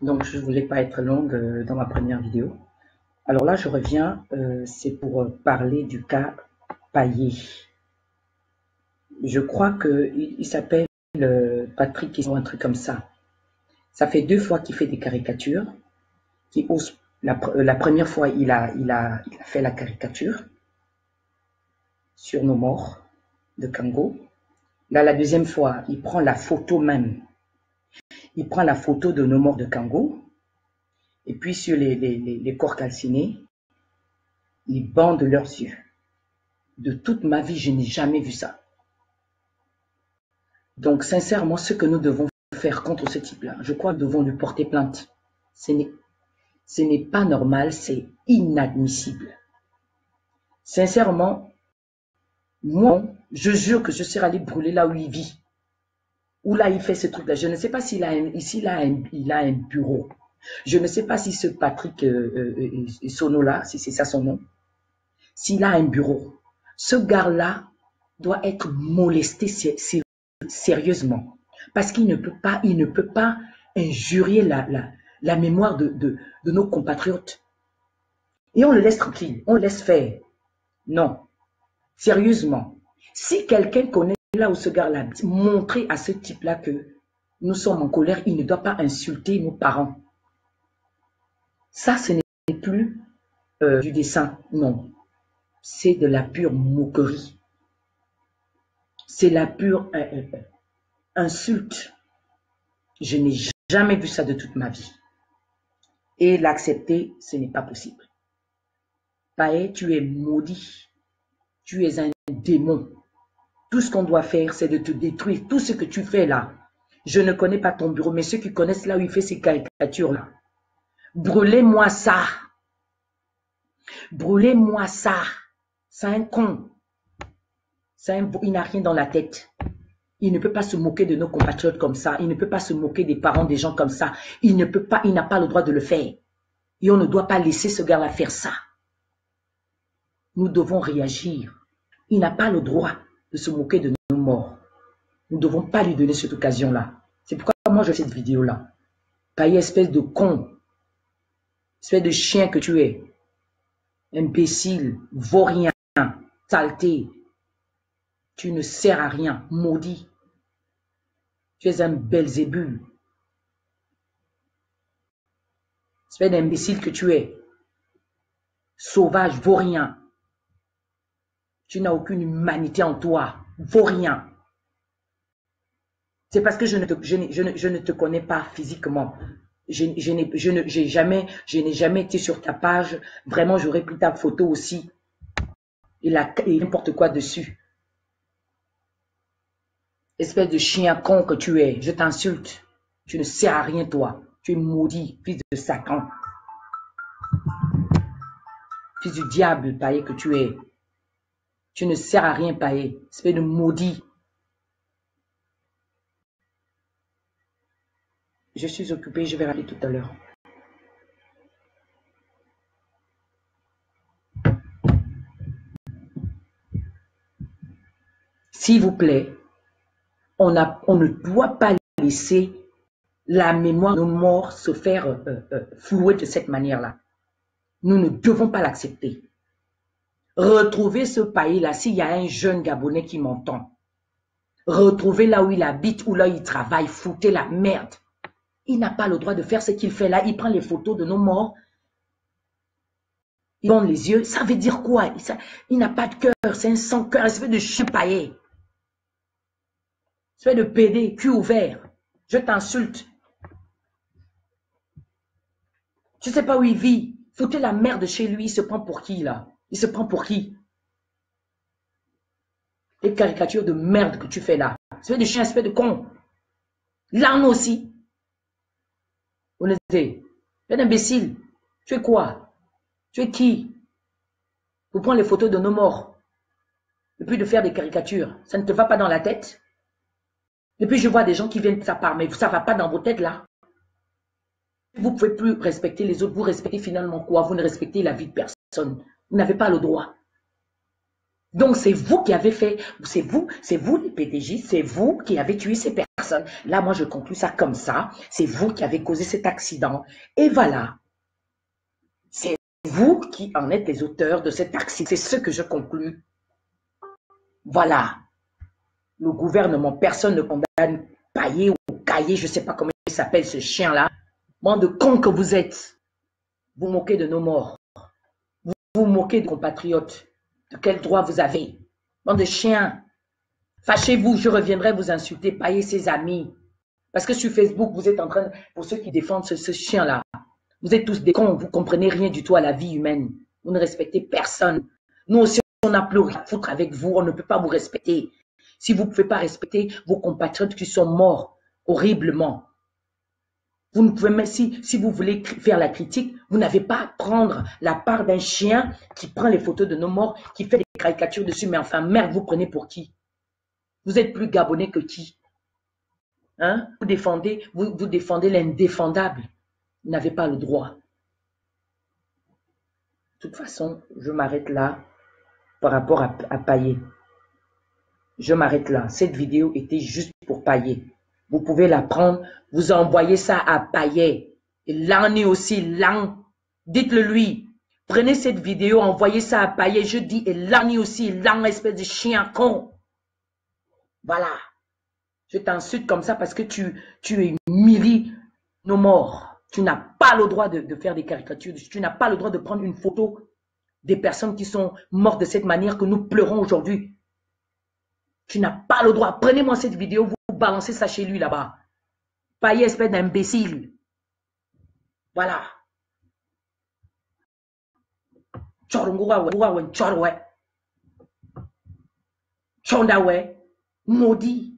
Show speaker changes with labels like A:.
A: Donc, je ne voulais pas être longue euh, dans ma première vidéo. Alors là, je reviens, euh, c'est pour euh, parler du cas Paillet. Je crois qu'il il, s'appelle Patrick ou un truc comme ça. Ça fait deux fois qu'il fait des caricatures. Qui ose, la, première fois, il a, il, a, il a fait la caricature sur nos morts de Kango. Là, la deuxième fois, il prend la photo même il prend la photo de nos morts de Kango, et puis sur les, corps calcinés, il bande leurs yeux. De toute ma vie, je n'ai jamais vu ça. Donc, sincèrement, ce que nous devons faire contre ce type-là, je crois que nous devons lui porter plainte. Ce n'est pas normal, c'est inadmissible. Sincèrement, moi, je jure que je serai allé brûler là où il vit où là il fait ce truc-là. Je ne sais pas s'il a, un, a, un, il a un bureau. Je ne sais pas si ce Patrick euh, euh, euh, Sono-là, si c'est ça son nom, s'il a un bureau. Ce gars-là doit être molesté sérieusement. Parce qu'il ne peut pas, il ne peut pas injurier la, la, la mémoire de, de, de nos compatriotes. Et on le laisse tranquille, on le laisse faire. Non. Sérieusement. Si quelqu'un connaît là où ce gars-là montrer à ce type-là que nous sommes en colère, il ne doit pas insulter nos parents. Ça, ce n'est plus euh, du dessin, non. C'est de la pure moquerie. C'est la pure euh, euh, insulte. Je n'ai jamais vu ça de toute ma vie. Et l'accepter, ce n'est pas possible. Paé, tu es maudit. Tu es un démon. Tout ce qu'on doit faire, c'est de te détruire. Tout ce que tu fais là. Je ne connais pas ton bureau, mais ceux qui connaissent là où il fait ces caricatures-là. Brûlez-moi ça. Brûlez-moi ça. C'est un con. Un... Il n'a rien dans la tête. Il ne peut pas se moquer de nos compatriotes comme ça. Il ne peut pas se moquer des parents des gens comme ça. Il ne peut pas, il n'a pas le droit de le faire. Et on ne doit pas laisser ce gars-là faire ça. Nous devons réagir. Il n'a pas le droit de se moquer de nos morts. Nous ne devons pas lui donner cette occasion-là. C'est pourquoi moi je fais cette vidéo-là. Paye espèce de con, espèce de chien que tu es, imbécile, vaurien, saleté. Tu ne sers à rien, maudit. Tu es un Belzébul. Espèce d'imbécile que tu es. Sauvage, vaurien. Tu n'as aucune humanité en toi. Vaut rien. C'est parce que je ne, te, je, connais pas physiquement. Je, n'ai jamais, jamais été sur ta page. Vraiment, j'aurais pris ta photo aussi. Et, et n'importe quoi dessus. Espèce de chien con que tu es. Je t'insulte. Tu ne sers à rien, toi. Tu es maudit, fils de Satan. Fils du diable, païen que tu es. Tu ne sers à rien, païen. Espèce de maudit. Je suis occupé, je vais aller tout à l'heure. S'il vous plaît, on, ne doit pas laisser la mémoire de nos morts se faire euh, euh, flouer de cette manière-là. Nous ne devons pas l'accepter. Retrouver ce pays-là, s'il y a un jeune Gabonais qui m'entend, retrouver là où il habite, ou là où il travaille, foutez la merde. Il n'a pas le droit de faire ce qu'il fait là. Il prend les photos de nos morts. Il donne les yeux. Ça veut dire quoi? Il, n'a pas de cœur. C'est un sans-cœur. Un fait de chien paillé. fait de PD, cul ouvert. Je t'insulte. Tu sais pas où il vit. Foutez la merde chez lui. Il se prend pour qui là? Il se prend pour qui? Les caricatures de merde que tu fais là. C'est de chien, espèce de con. L'arme aussi. Honnêteté. Un imbécile. Tu es quoi? Tu es qui? Pour prendre les photos de nos morts. Et puis de faire des caricatures. Ça ne te va pas dans la tête? Et puis je vois des gens qui viennent de sa part. Mais ça ne va pas dans vos têtes là vous ne pouvez plus respecter les autres. Vous respectez finalement quoi? Vous ne respectez la vie de personne. Vous n'avez pas le droit. Donc, c'est vous qui avez fait, c'est vous, c'est vous les PDJ, c'est vous qui avez tué ces personnes. Là, moi, je conclus ça comme ça. C'est vous qui avez causé cet accident. Et voilà. C'est vous qui en êtes les auteurs de cet accident. C'est ce que je conclus. Voilà. Le gouvernement, personne ne condamne Paillé ou Caillé, je ne sais pas comment il s'appelle ce chien-là. Bande de cons que vous êtes. Vous moquez de nos morts. Vous moquez de compatriotes. De quel droit vous avez? Bande de chiens. Fâchez-vous, je reviendrai vous insulter, pailler ses amis. Parce que sur Facebook, vous êtes en train, pour ceux qui défendent ce, chien-là, vous êtes tous des cons, vous comprenez rien du tout à la vie humaine. Vous ne respectez personne. Nous aussi, on n'a plus rien à foutre avec vous, on ne peut pas vous respecter. Si vous ne pouvez pas respecter vos compatriotes qui sont morts horriblement, vous ne pouvez même, si, si vous voulez faire la critique, vous n'avez pas à prendre la part d'un chien qui prend les photos de nos morts, qui fait des caricatures dessus. Mais enfin, merde, vous prenez pour qui? Vous êtes plus gabonais que qui? Hein? Vous défendez, vous, défendez l'indéfendable. Vous n'avez pas le droit. De toute façon, je m'arrête là par rapport à, à Paillet. Je m'arrête là. Cette vidéo était juste pour Paillet. Vous pouvez la prendre, vous envoyez ça à Payet. Et l'année aussi, l'an. Dites-le lui. Prenez cette vidéo, envoyez ça à Payet. Je dis, et l'année aussi, l'an, espèce de chien con. Voilà. Je t'insulte comme ça parce que tu, tu humilie nos morts. Tu n'as pas le droit de, faire des caricatures. Tu n'as pas le droit de prendre une photo des personnes qui sont mortes de cette manière que nous pleurons aujourd'hui. Tu n'as pas le droit. Prenez-moi cette vidéo, balancez ça chez lui là-bas. Paye espèce d'imbécile. Voilà. Chondawe, maudit.